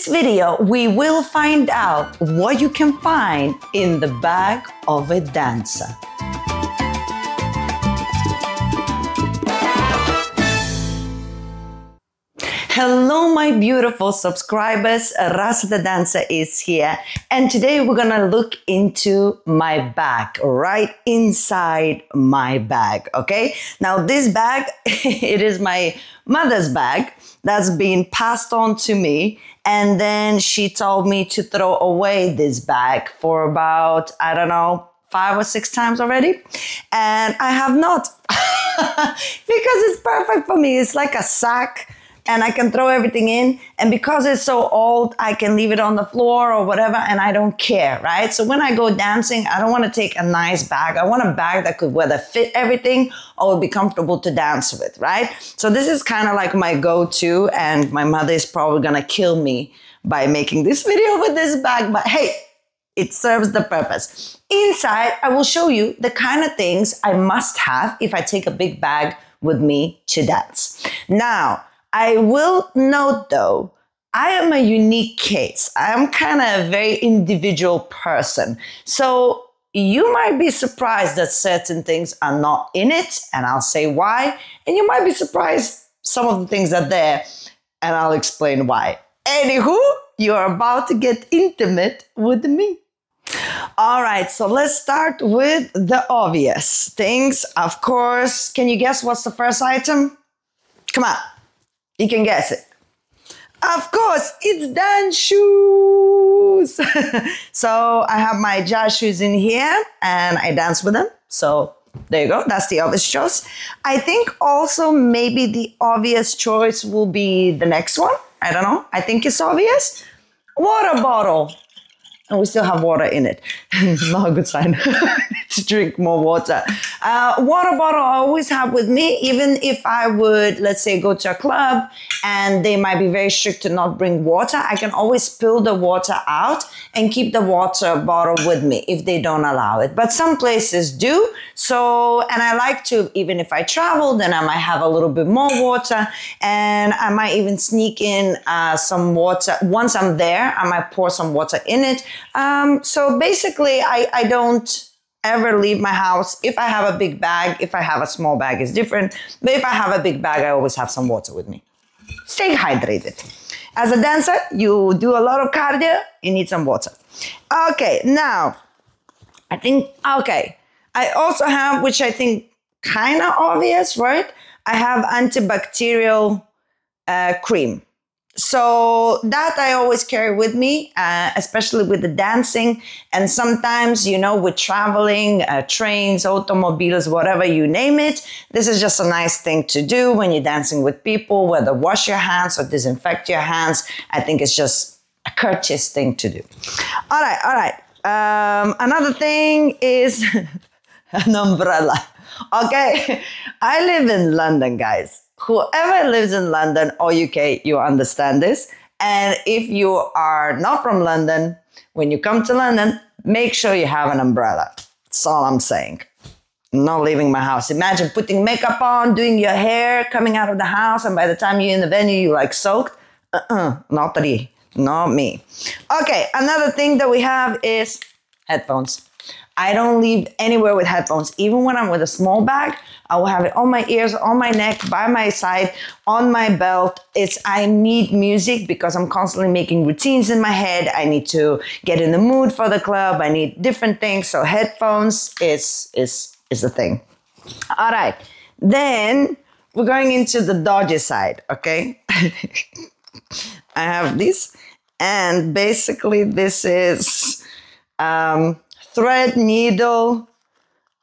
this video, we will find out what you can find in the bag of a dancer. Hello, my beautiful subscribers. Rasa the Dancer is here. And today we're to look into my bag, right inside my bag. Okay. Now, this bag, it is my mother's bag that's been passed on to me. And then she told me to throw away this bag for about, I don't know, five or six times already. And I have not because it's perfect for me. It's like a sack and I can throw everything in. And because it's so old, I can leave it on the floor or whatever, and I don't care, right? So when I go dancing, I don't want to take a nice bag. I want a bag that could whether fit everything or would be comfortable to dance with, right? So this is kind of like my go-to, and my mother is probably gonna kill me by making this video with this bag, but hey, it serves the purpose. Inside, I will show you the kind of things I must have if I take a big bag with me to dance. Now, I will note though, I am a unique case. I'm kind of a very individual person. So you might be surprised that certain things are not in it, and I'll say why. And you might be surprised some of the things are there, and I'll explain why. Anywho, you're about to get intimate with me. All right, so let's start with the obvious things. Of course, can you guess what's the first item? Come on. You can guess it. Of course, it's dance shoes. so I have my jazz shoes in here and I dance with them. So there you go. That's the obvious choice. I think also maybe the obvious choice will be the next one. I don't know. I think it's obvious. Water bottle and we still have water in it. Not a good sign. to drink more water. Uh, water bottle I always have with me, even if I would, let's say, go to a club and they might be very strict to not bring water. I can always spill the water out and keep the water bottle with me if they don't allow it. But some places do. So, and I like to, even if I travel, then I might have a little bit more water and I might even sneak in uh, some water. Once I'm there, I might pour some water in it um, so basically, I, I don't ever leave my house. If I have a big bag, if I have a small bag, it's different. But if I have a big bag, I always have some water with me. Stay hydrated. As a dancer, you do a lot of cardio, you need some water. Okay, now, I think, okay. I also have, which I think kind of obvious, right? I have antibacterial uh, cream. So that I always carry with me, uh, especially with the dancing. And sometimes, you know, with traveling, uh, trains, automobiles, whatever you name it, this is just a nice thing to do when you're dancing with people, whether wash your hands or disinfect your hands. I think it's just a courteous thing to do. All right, all right. Um, another thing is an umbrella. Okay, I live in London, guys whoever lives in London or UK, you understand this. And if you are not from London, when you come to London, make sure you have an umbrella. That's all I'm saying. I'm not leaving my house. Imagine putting makeup on, doing your hair, coming out of the house, and by the time you're in the venue, you're like soaked. Uh-uh, not me. Not me. Okay, another thing that we have is headphones. I don't leave anywhere with headphones. Even when I'm with a small bag, I will have it on my ears, on my neck, by my side, on my belt. It's I need music because I'm constantly making routines in my head. I need to get in the mood for the club. I need different things. So headphones is is is the thing. All right. Then we're going into the dodgy side, okay? I have this, and basically this is um, thread, needle,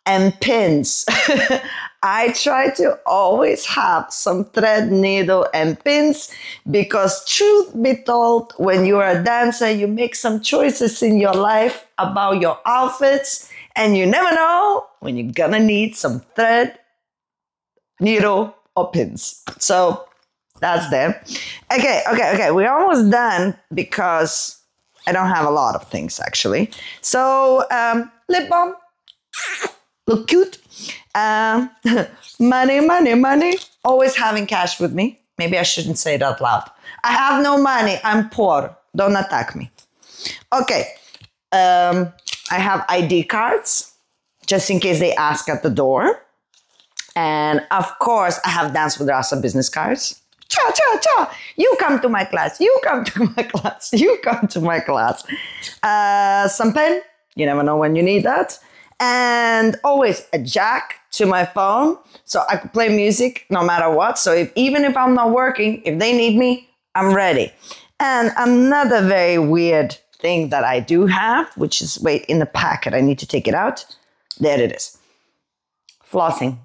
and pins. I try to always have some thread, needle, and pins because, truth be told, when you're a dancer, you make some choices in your life about your outfits, and you never know when you're gonna need some thread, needle, or pins. So that's them. Okay, okay, okay. We're almost done because I don't have a lot of things actually. So um, lip balm, look cute. Um, money, money, money. Always having cash with me. Maybe I shouldn't say that loud. I have no money. I'm poor. Don't attack me. Okay. Um, I have ID cards just in case they ask at the door. And of course, I have Dance with Rasa business cards. Cha, cha, cha. You come to my class. You come to my class. You come to my class. Uh, some pen. You never know when you need that. And always a jack to my phone so I could play music no matter what. So if, even if I'm not working, if they need me, I'm ready. And another very weird thing that I do have, which is wait in the packet, I need to take it out. There it is. Flossing.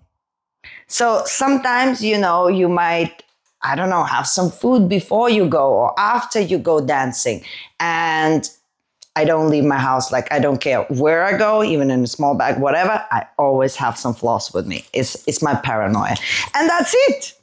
So sometimes, you know, you might, I don't know, have some food before you go or after you go dancing. And I don't leave my house. Like I don't care where I go, even in a small bag, whatever. I always have some floss with me. It's it's my paranoia, and that's it.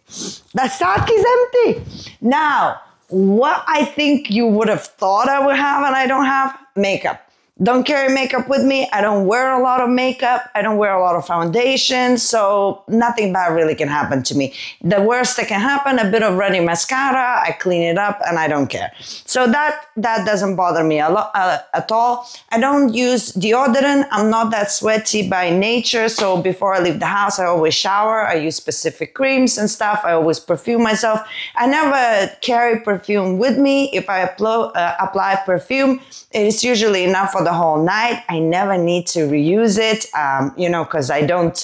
The sack is empty. Now, what I think you would have thought I would have, and I don't have makeup. Don't carry makeup with me. I don't wear a lot of makeup. I don't wear a lot of foundation. So nothing bad really can happen to me. The worst that can happen, a bit of runny mascara. I clean it up and I don't care. So that, that doesn't bother me a lot uh, at all. I don't use deodorant. I'm not that sweaty by nature. So before I leave the house, I always shower. I use specific creams and stuff. I always perfume myself. I never carry perfume with me. If I apply, uh, apply perfume, it is usually enough for the the whole night. I never need to reuse it, um, you know, because I don't,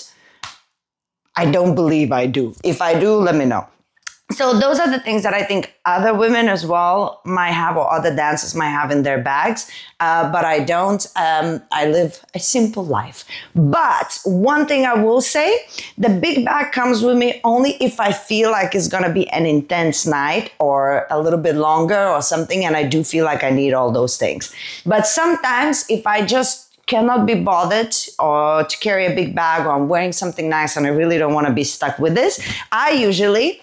I don't believe I do. If I do, let me know. So those are the things that I think other women as well might have, or other dancers might have in their bags, uh, but I don't. Um, I live a simple life. But one thing I will say, the big bag comes with me only if I feel like it's gonna be an intense night or a little bit longer or something, and I do feel like I need all those things. But sometimes if I just cannot be bothered or to carry a big bag or I'm wearing something nice and I really don't want to be stuck with this, I usually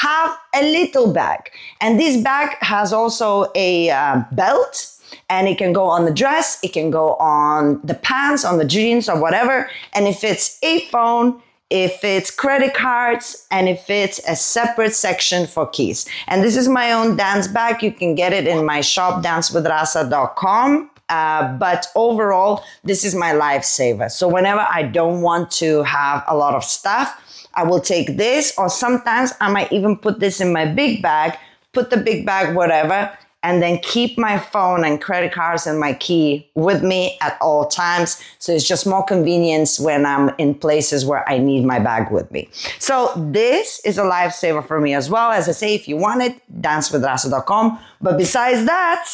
have a little bag. And this bag has also a uh, belt and it can go on the dress, it can go on the pants, on the jeans or whatever. And if it's a phone, if it's credit cards, and if it's a separate section for keys. And this is my own dance bag. You can get it in my shop, dancewithrasa.com. Uh, but overall, this is my lifesaver. So whenever I don't want to have a lot of stuff, I will take this, or sometimes I might even put this in my big bag, put the big bag, whatever, and then keep my phone and credit cards and my key with me at all times. So it's just more convenience when I'm in places where I need my bag with me. So this is a lifesaver for me as well. As I say, if you want it, dancewithrasa.com. But besides that,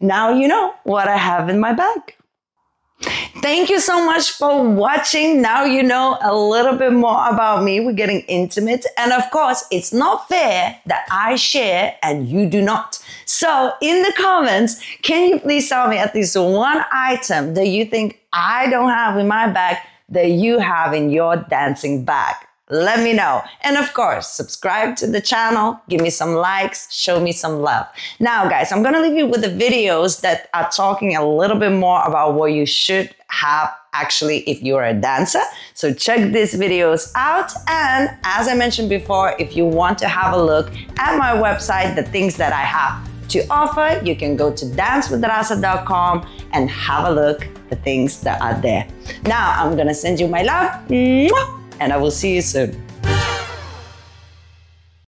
now you know what I have in my bag. Thank you so much for watching. Now you know a little bit more about me. We're getting intimate. And of course, it's not fair that I share and you do not. So in the comments, can you please tell me at least one item that you think I don't have in my bag that you have in your dancing bag? let me know. And of course, subscribe to the channel, give me some likes, show me some love. Now, guys, I'm gonna leave you with the videos that are talking a little bit more about what you should have actually if you're a dancer. So check these videos out. And as I mentioned before, if you want to have a look at my website, the things that I have to offer, you can go to dancewithrasa.com and have a look the things that are there. Now I'm gonna send you my love and I will see you soon.